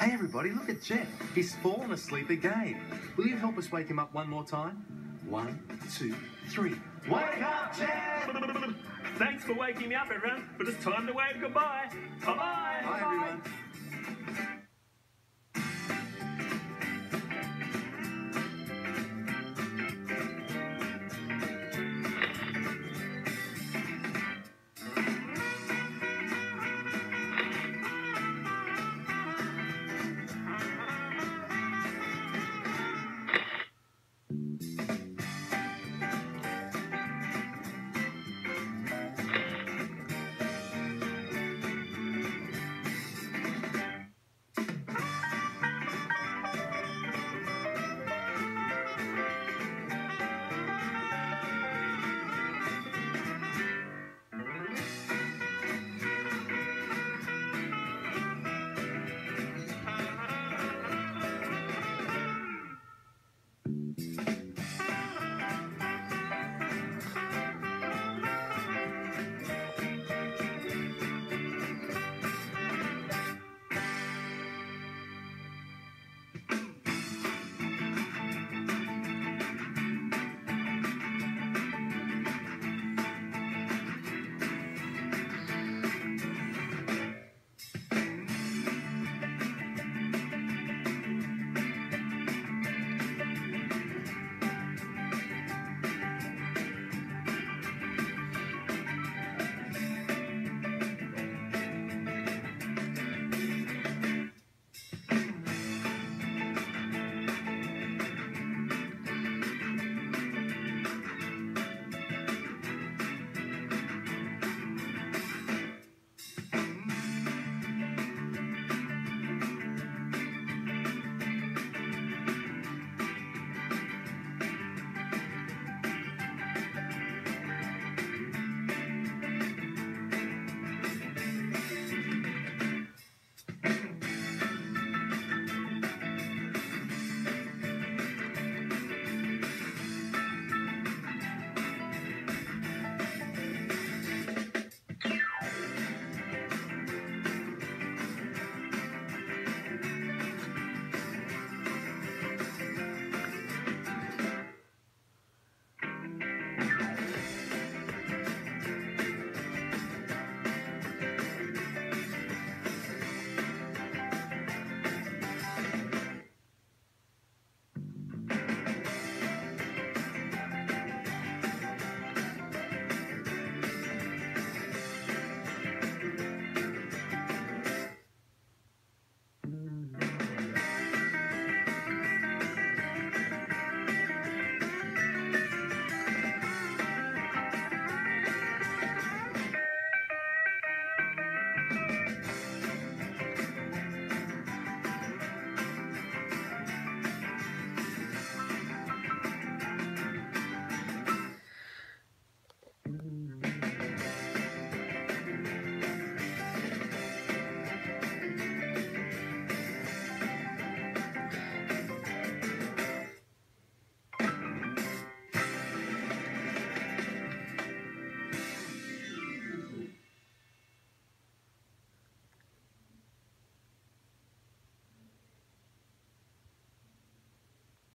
Hey, everybody, look at Jeff. He's fallen asleep again. Will you help us wake him up one more time? One, two, three. Wake up, Jeff! Thanks for waking me up, everyone, but it's time to wave goodbye. Bye-bye. Bye, everyone.